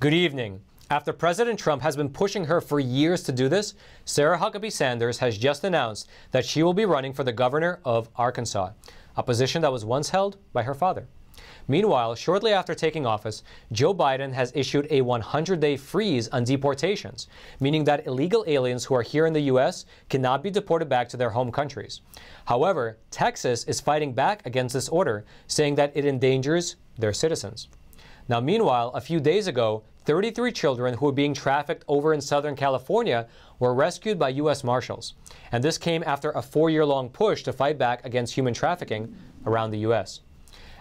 Good evening. After President Trump has been pushing her for years to do this, Sarah Huckabee Sanders has just announced that she will be running for the governor of Arkansas, a position that was once held by her father. Meanwhile, shortly after taking office, Joe Biden has issued a 100 day freeze on deportations, meaning that illegal aliens who are here in the U.S. cannot be deported back to their home countries. However, Texas is fighting back against this order, saying that it endangers their citizens. Now, meanwhile, a few days ago, 33 children who were being trafficked over in Southern California were rescued by U.S. Marshals. And this came after a four year long push to fight back against human trafficking around the U.S.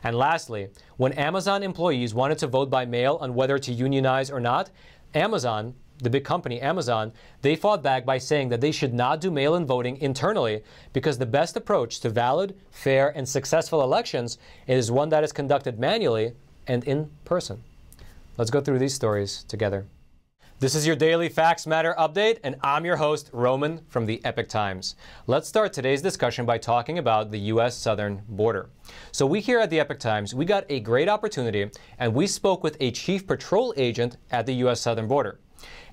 And lastly, when Amazon employees wanted to vote by mail on whether to unionize or not, Amazon, the big company Amazon, they fought back by saying that they should not do mail in voting internally because the best approach to valid, fair, and successful elections is one that is conducted manually and in person. Let's go through these stories together. This is your daily Facts Matter update, and I'm your host, Roman from the Epoch Times. Let's start today's discussion by talking about the U.S. southern border. So, we here at the Epoch Times, we got a great opportunity, and we spoke with a chief patrol agent at the U.S. southern border.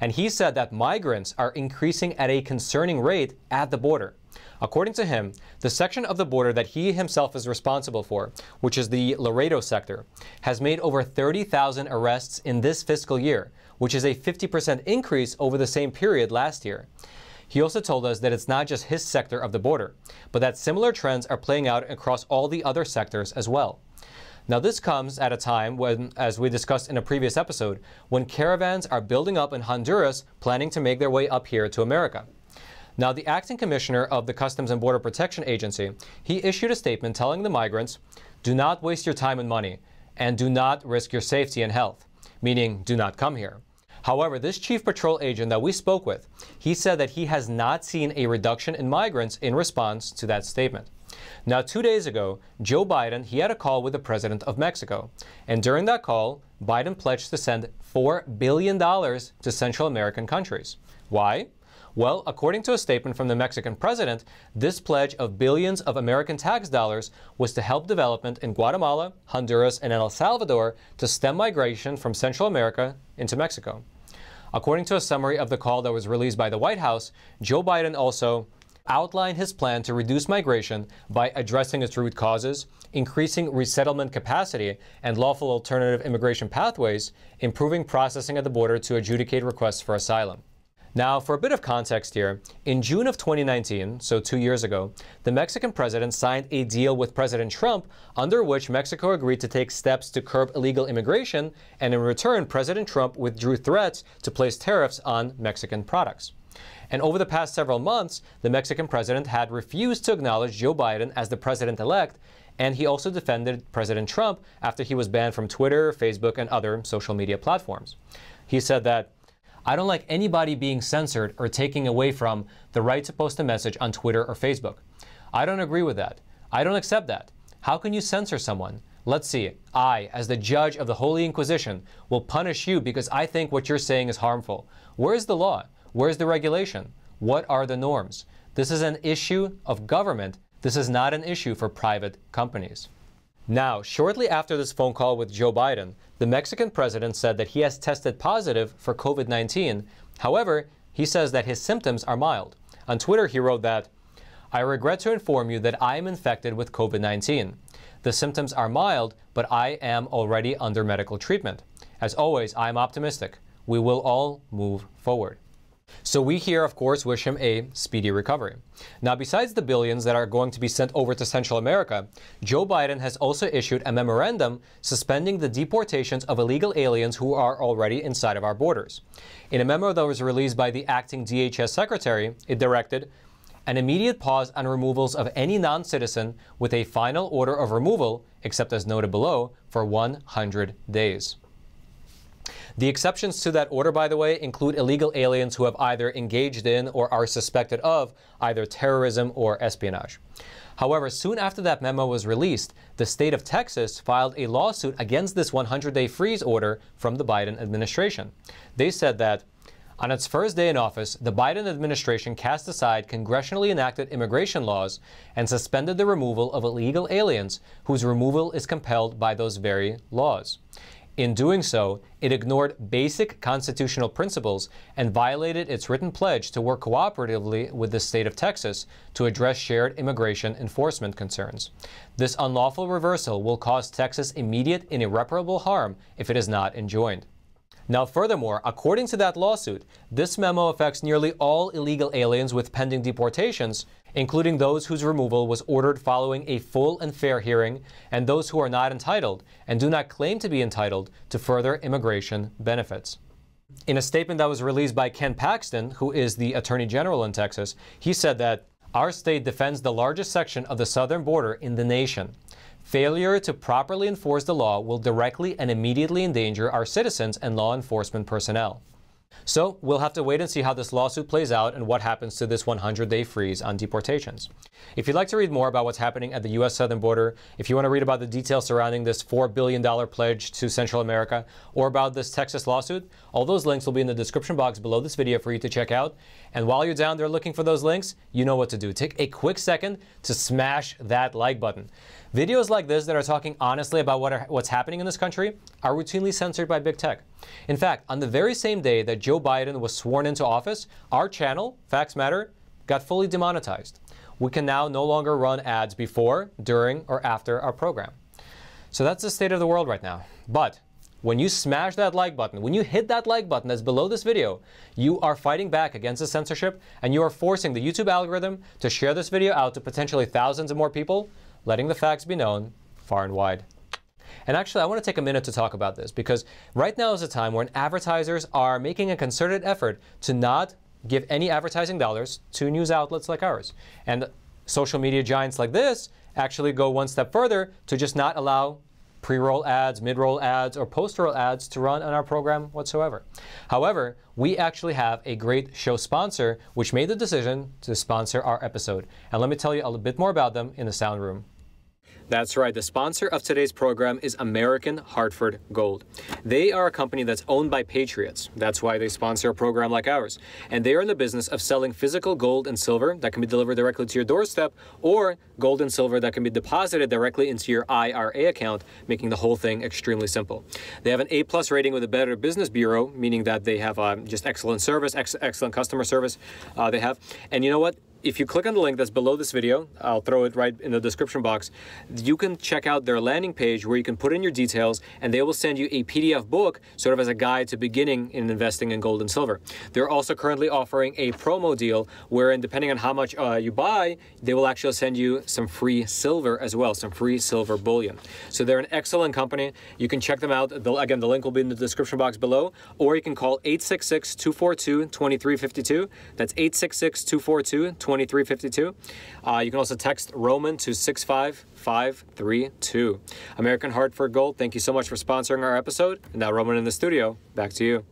And he said that migrants are increasing at a concerning rate at the border. According to him, the section of the border that he himself is responsible for, which is the Laredo sector, has made over 30,000 arrests in this fiscal year, which is a 50% increase over the same period last year. He also told us that it's not just his sector of the border, but that similar trends are playing out across all the other sectors as well. Now, this comes at a time when, as we discussed in a previous episode, when caravans are building up in Honduras planning to make their way up here to America. Now, the acting commissioner of the Customs and Border Protection Agency, he issued a statement telling the migrants, do not waste your time and money, and do not risk your safety and health, meaning do not come here. However, this chief patrol agent that we spoke with, he said that he has not seen a reduction in migrants in response to that statement. Now, two days ago, Joe Biden, he had a call with the president of Mexico. And during that call, Biden pledged to send $4 billion to Central American countries. Why? Well, according to a statement from the Mexican president, this pledge of billions of American tax dollars was to help development in Guatemala, Honduras, and El Salvador to stem migration from Central America into Mexico. According to a summary of the call that was released by the White House, Joe Biden also outlined his plan to reduce migration by addressing its root causes, increasing resettlement capacity and lawful alternative immigration pathways, improving processing at the border to adjudicate requests for asylum. Now, for a bit of context here, in June of 2019, so two years ago, the Mexican president signed a deal with President Trump under which Mexico agreed to take steps to curb illegal immigration, and in return, President Trump withdrew threats to place tariffs on Mexican products. And over the past several months, the Mexican president had refused to acknowledge Joe Biden as the president elect, and he also defended President Trump after he was banned from Twitter, Facebook, and other social media platforms. He said that I don't like anybody being censored or taking away from the right to post a message on Twitter or Facebook. I don't agree with that. I don't accept that. How can you censor someone? Let's see. I, as the judge of the Holy Inquisition, will punish you because I think what you're saying is harmful. Where is the law? Where's the regulation? What are the norms? This is an issue of government. This is not an issue for private companies. Now, shortly after this phone call with Joe Biden, the Mexican president said that he has tested positive for COVID 19. However, he says that his symptoms are mild. On Twitter, he wrote that, I regret to inform you that I am infected with COVID 19. The symptoms are mild, but I am already under medical treatment. As always, I am optimistic. We will all move forward. So we here, of course, wish him a speedy recovery. Now, besides the billions that are going to be sent over to Central America, Joe Biden has also issued a memorandum suspending the deportations of illegal aliens who are already inside of our borders. In a memo that was released by the acting DHS secretary, it directed an immediate pause on removals of any non-citizen with a final order of removal, except as noted below, for 100 days. The exceptions to that order, by the way, include illegal aliens who have either engaged in or are suspected of either terrorism or espionage. However, soon after that memo was released, the state of Texas filed a lawsuit against this 100 day freeze order from the Biden administration. They said that on its first day in office, the Biden administration cast aside congressionally enacted immigration laws and suspended the removal of illegal aliens whose removal is compelled by those very laws. In doing so, it ignored basic constitutional principles and violated its written pledge to work cooperatively with the state of Texas to address shared immigration enforcement concerns. This unlawful reversal will cause Texas immediate and irreparable harm if it is not enjoined. Now, furthermore, according to that lawsuit, this memo affects nearly all illegal aliens with pending deportations, including those whose removal was ordered following a full and fair hearing, and those who are not entitled and do not claim to be entitled to further immigration benefits. In a statement that was released by Ken Paxton, who is the Attorney General in Texas, he said that our state defends the largest section of the southern border in the nation. Failure to properly enforce the law will directly and immediately endanger our citizens and law enforcement personnel. So we'll have to wait and see how this lawsuit plays out and what happens to this 100 day freeze on deportations. If you'd like to read more about what's happening at the U.S. southern border, if you want to read about the details surrounding this $4 billion pledge to Central America, or about this Texas lawsuit, all those links will be in the description box below this video for you to check out. And while you're down there looking for those links, you know what to do. Take a quick second to smash that like button. Videos like this that are talking honestly about what are, what's happening in this country are routinely censored by big tech. In fact, on the very same day that Joe Biden was sworn into office, our channel, Facts Matter, got fully demonetized. We can now no longer run ads before, during, or after our program. So that's the state of the world right now. But when you smash that like button, when you hit that like button that's below this video, you are fighting back against the censorship and you are forcing the YouTube algorithm to share this video out to potentially thousands of more people letting the facts be known far and wide. And actually, I want to take a minute to talk about this because right now is a time when advertisers are making a concerted effort to not give any advertising dollars to news outlets like ours. And social media giants like this actually go one step further to just not allow pre-roll ads, mid-roll ads, or post-roll ads to run on our program whatsoever. However, we actually have a great show sponsor which made the decision to sponsor our episode. And let me tell you a little bit more about them in the sound room. That's right. The sponsor of today's program is American Hartford Gold. They are a company that's owned by patriots. That's why they sponsor a program like ours. And they are in the business of selling physical gold and silver that can be delivered directly to your doorstep or gold and silver that can be deposited directly into your IRA account, making the whole thing extremely simple. They have an A plus rating with the Better Business Bureau, meaning that they have um, just excellent service, ex excellent customer service. Uh, they have, and you know what? If you click on the link that's below this video, I'll throw it right in the description box, you can check out their landing page where you can put in your details and they will send you a PDF book sort of as a guide to beginning in investing in gold and silver. They're also currently offering a promo deal wherein depending on how much uh, you buy, they will actually send you some free silver as well, some free silver bullion. So they're an excellent company. You can check them out. Again, the link will be in the description box below, or you can call 866-242-2352. That's 866-242-2352. 2352. Uh, you can also text Roman to 65532. American Hartford Gold, thank you so much for sponsoring our episode. And now, Roman in the studio, back to you.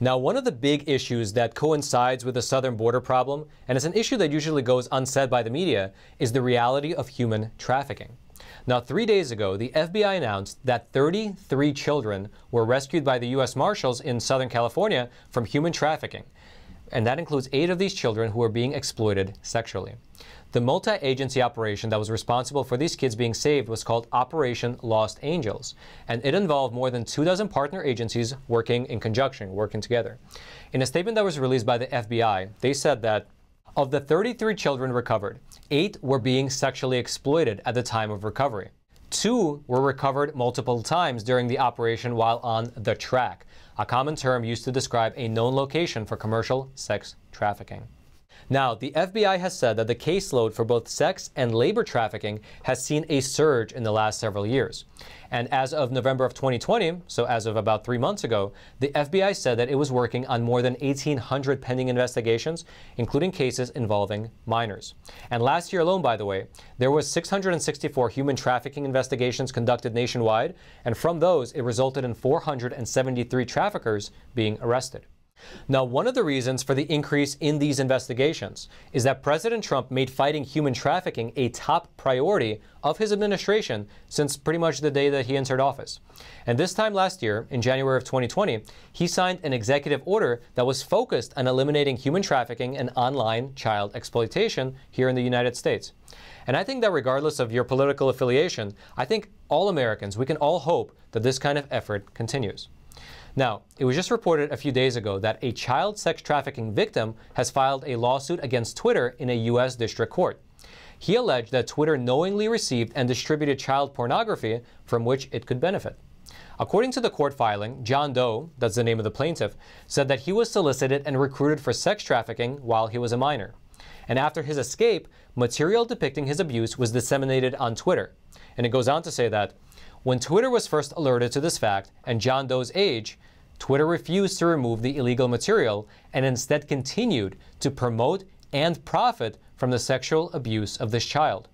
Now, one of the big issues that coincides with the southern border problem, and it's an issue that usually goes unsaid by the media, is the reality of human trafficking. Now, three days ago, the FBI announced that 33 children were rescued by the U.S. Marshals in Southern California from human trafficking and that includes eight of these children who are being exploited sexually. The multi agency operation that was responsible for these kids being saved was called Operation Lost Angels, and it involved more than two dozen partner agencies working in conjunction, working together. In a statement that was released by the FBI, they said that of the 33 children recovered, eight were being sexually exploited at the time of recovery. Two were recovered multiple times during the operation while on the track, a common term used to describe a known location for commercial sex trafficking. Now, the FBI has said that the caseload for both sex and labor trafficking has seen a surge in the last several years. And as of November of 2020, so as of about three months ago, the FBI said that it was working on more than 1,800 pending investigations, including cases involving minors. And last year alone, by the way, there was 664 human trafficking investigations conducted nationwide, and from those, it resulted in 473 traffickers being arrested. Now, one of the reasons for the increase in these investigations is that President Trump made fighting human trafficking a top priority of his administration since pretty much the day that he entered office. And this time last year, in January of 2020, he signed an executive order that was focused on eliminating human trafficking and online child exploitation here in the United States. And I think that regardless of your political affiliation, I think all Americans, we can all hope that this kind of effort continues. Now, it was just reported a few days ago that a child sex trafficking victim has filed a lawsuit against Twitter in a U.S. district court. He alleged that Twitter knowingly received and distributed child pornography from which it could benefit. According to the court filing, John Doe, that's the name of the plaintiff, said that he was solicited and recruited for sex trafficking while he was a minor. And after his escape, material depicting his abuse was disseminated on Twitter. And it goes on to say that when Twitter was first alerted to this fact and John Doe's age, Twitter refused to remove the illegal material and instead continued to promote and profit from the sexual abuse of this child.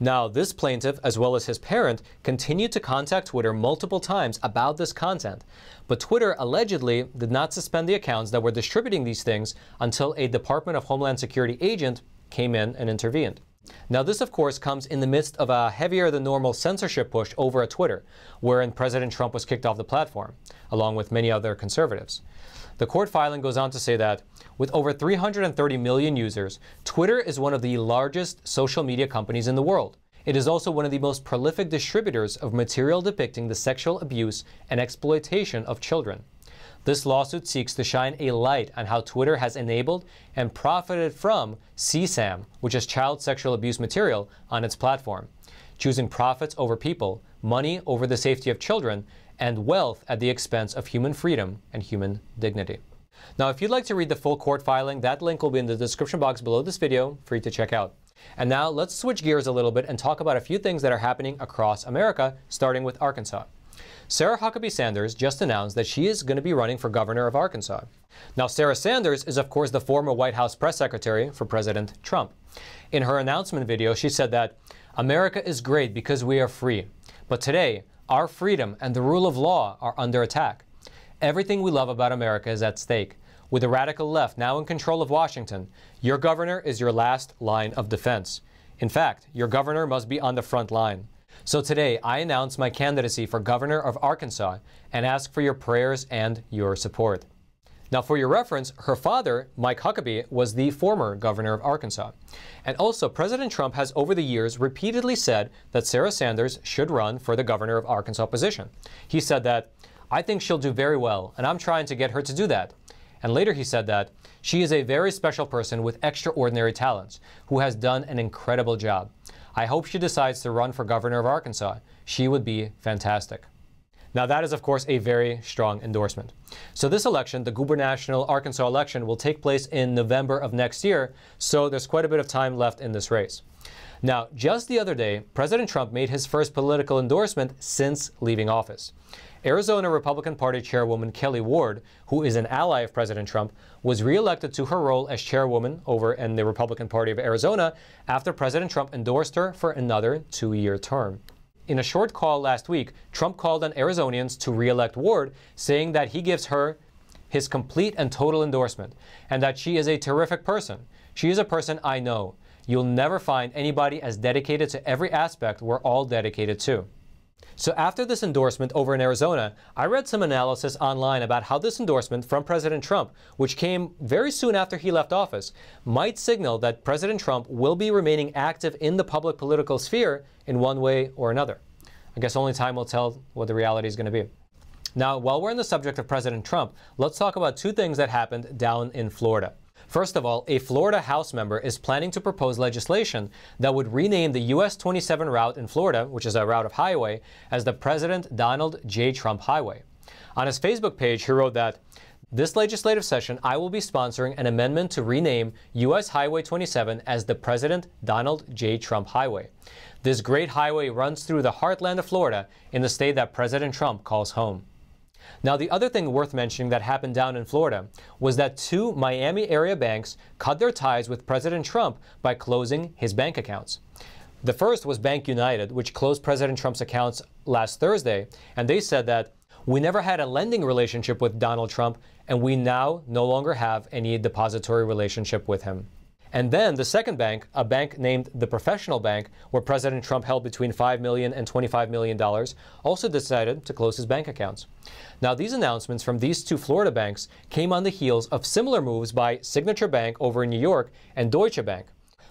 Now, this plaintiff, as well as his parent, continued to contact Twitter multiple times about this content, but Twitter allegedly did not suspend the accounts that were distributing these things until a Department of Homeland Security agent came in and intervened. Now, this, of course, comes in the midst of a heavier than normal censorship push over at Twitter, wherein President Trump was kicked off the platform, along with many other conservatives. The court filing goes on to say that with over 330 million users, Twitter is one of the largest social media companies in the world. It is also one of the most prolific distributors of material depicting the sexual abuse and exploitation of children. This lawsuit seeks to shine a light on how Twitter has enabled and profited from CSAM, which is child sexual abuse material, on its platform, choosing profits over people, money over the safety of children, and wealth at the expense of human freedom and human dignity. Now, if you'd like to read the full court filing, that link will be in the description box below this video for you to check out. And now let's switch gears a little bit and talk about a few things that are happening across America, starting with Arkansas. Sarah Huckabee Sanders just announced that she is going to be running for governor of Arkansas. Now, Sarah Sanders is, of course, the former White House press secretary for President Trump. In her announcement video, she said that America is great because we are free. But today, our freedom and the rule of law are under attack. Everything we love about America is at stake. With the radical left now in control of Washington, your governor is your last line of defense. In fact, your governor must be on the front line. So today, I announce my candidacy for governor of Arkansas and ask for your prayers and your support. Now, for your reference, her father, Mike Huckabee, was the former governor of Arkansas. And also, President Trump has over the years repeatedly said that Sarah Sanders should run for the governor of Arkansas position. He said that, I think she'll do very well, and I'm trying to get her to do that. And later he said that, she is a very special person with extraordinary talents who has done an incredible job. I hope she decides to run for governor of Arkansas. She would be fantastic. Now, that is, of course, a very strong endorsement. So, this election, the gubernatorial Arkansas election, will take place in November of next year, so there's quite a bit of time left in this race. Now, just the other day, President Trump made his first political endorsement since leaving office. Arizona Republican Party Chairwoman Kelli Ward, who is an ally of President Trump, was reelected to her role as chairwoman over in the Republican Party of Arizona after President Trump endorsed her for another two year term. In a short call last week, Trump called on Arizonians to reelect Ward, saying that he gives her his complete and total endorsement and that she is a terrific person. She is a person I know. You'll never find anybody as dedicated to every aspect we're all dedicated to. So after this endorsement over in Arizona, I read some analysis online about how this endorsement from President Trump, which came very soon after he left office, might signal that President Trump will be remaining active in the public political sphere in one way or another. I guess only time will tell what the reality is going to be. Now, while we're on the subject of President Trump, let's talk about two things that happened down in Florida. First of all, a Florida House member is planning to propose legislation that would rename the US 27 route in Florida, which is a route of highway, as the President Donald J. Trump Highway. On his Facebook page, he wrote that this legislative session, I will be sponsoring an amendment to rename U.S. Highway 27 as the President Donald J. Trump Highway. This great highway runs through the heartland of Florida in the state that President Trump calls home. Now, the other thing worth mentioning that happened down in Florida was that two Miami area banks cut their ties with President Trump by closing his bank accounts. The first was Bank United, which closed President Trump's accounts last Thursday, and they said that We never had a lending relationship with Donald Trump, and we now no longer have any depository relationship with him. And then the second bank, a bank named the Professional Bank, where President Trump held between $5 million and $25 million, also decided to close his bank accounts. Now, these announcements from these two Florida banks came on the heels of similar moves by Signature Bank over in New York and Deutsche Bank.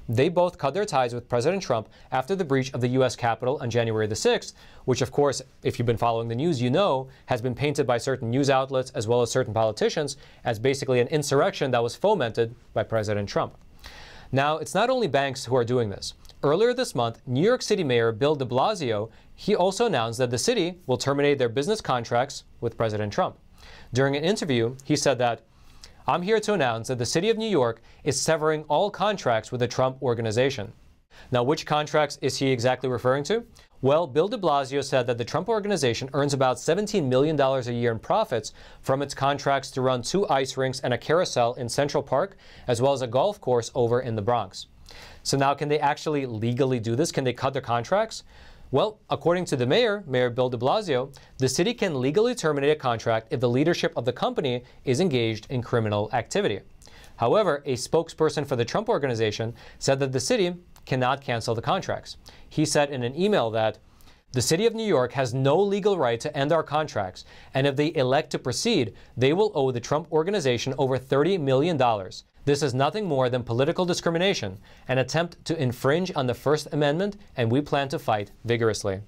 They both cut their ties with President Trump after the breach of the U.S. Capitol on January the 6th, which, of course, if you've been following the news, you know has been painted by certain news outlets as well as certain politicians as basically an insurrection that was fomented by President Trump. Now, it's not only banks who are doing this. Earlier this month, New York City Mayor Bill de Blasio, he also announced that the city will terminate their business contracts with President Trump. During an interview, he said that, I'm here to announce that the city of New York is severing all contracts with the Trump organization. Now, which contracts is he exactly referring to? Well, Bill de Blasio said that the Trump organization earns about $17 million a year in profits from its contracts to run two ice rinks and a carousel in Central Park, as well as a golf course over in the Bronx. So now, can they actually legally do this? Can they cut their contracts? Well, according to the mayor, Mayor Bill de Blasio, the city can legally terminate a contract if the leadership of the company is engaged in criminal activity. However, a spokesperson for the Trump organization said that the city cannot cancel the contracts. He said in an email that the City of New York has no legal right to end our contracts, and if they elect to proceed, they will owe the Trump organization over $30 million. This is nothing more than political discrimination, an attempt to infringe on the First Amendment, and we plan to fight vigorously.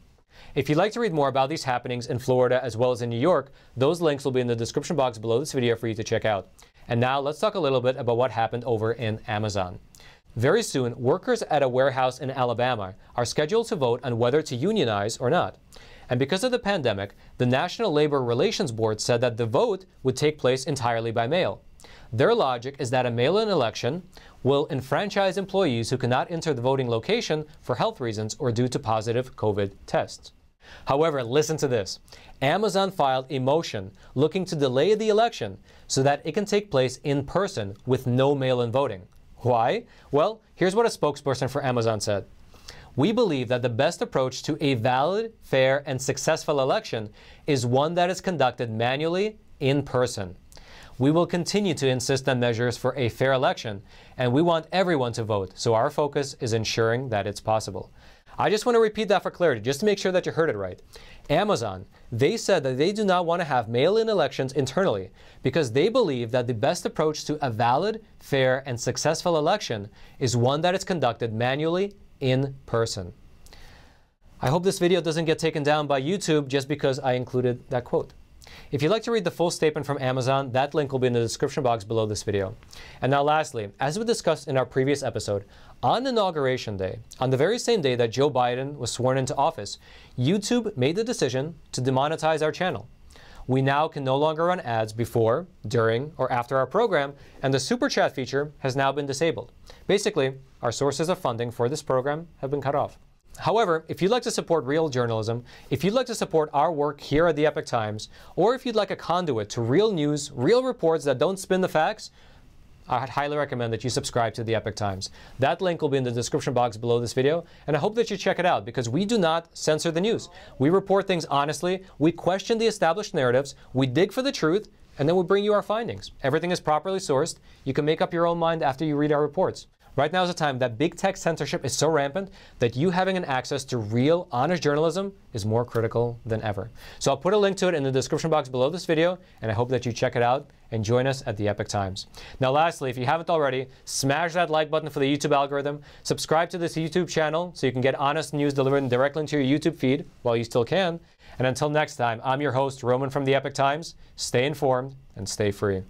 If you'd like to read more about these happenings in Florida as well as in New York, those links will be in the description box below this video for you to check out. And now let's talk a little bit about what happened over in Amazon. Very soon, workers at a warehouse in Alabama are scheduled to vote on whether to unionize or not. And because of the pandemic, the National Labor Relations Board said that the vote would take place entirely by mail. Their logic is that a mail in election will enfranchise employees who cannot enter the voting location for health reasons or due to positive COVID tests. However, listen to this. Amazon filed a motion looking to delay the election so that it can take place in person with no mail in voting. Why? Well, here's what a spokesperson for Amazon said. We believe that the best approach to a valid, fair, and successful election is one that is conducted manually in person. We will continue to insist on measures for a fair election, and we want everyone to vote, so our focus is ensuring that it's possible. I just want to repeat that for clarity, just to make sure that you heard it right. Amazon, they said that they do not want to have mail in elections internally because they believe that the best approach to a valid, fair, and successful election is one that is conducted manually in person. I hope this video doesn't get taken down by YouTube just because I included that quote. If you'd like to read the full statement from Amazon, that link will be in the description box below this video. And now lastly, as we discussed in our previous episode, on Inauguration Day, on the very same day that Joe Biden was sworn into office, YouTube made the decision to demonetize our channel. We now can no longer run ads before, during, or after our program, and the Super Chat feature has now been disabled. Basically, our sources of funding for this program have been cut off. However, if you'd like to support real journalism, if you'd like to support our work here at the Epoch Times, or if you'd like a conduit to real news, real reports that don't spin the facts, I'd highly recommend that you subscribe to the Epoch Times. That link will be in the description box below this video, and I hope that you check it out because we do not censor the news. We report things honestly, we question the established narratives, we dig for the truth, and then we bring you our findings. Everything is properly sourced. You can make up your own mind after you read our reports. Right now is a time that big tech censorship is so rampant that you having an access to real, honest journalism is more critical than ever. So I'll put a link to it in the description box below this video, and I hope that you check it out and join us at the Epoch Times. Now lastly, if you haven't already, smash that like button for the YouTube algorithm, subscribe to this YouTube channel so you can get honest news delivered directly into your YouTube feed while you still can. And until next time, I'm your host, Roman from the Epoch Times. Stay informed and stay free.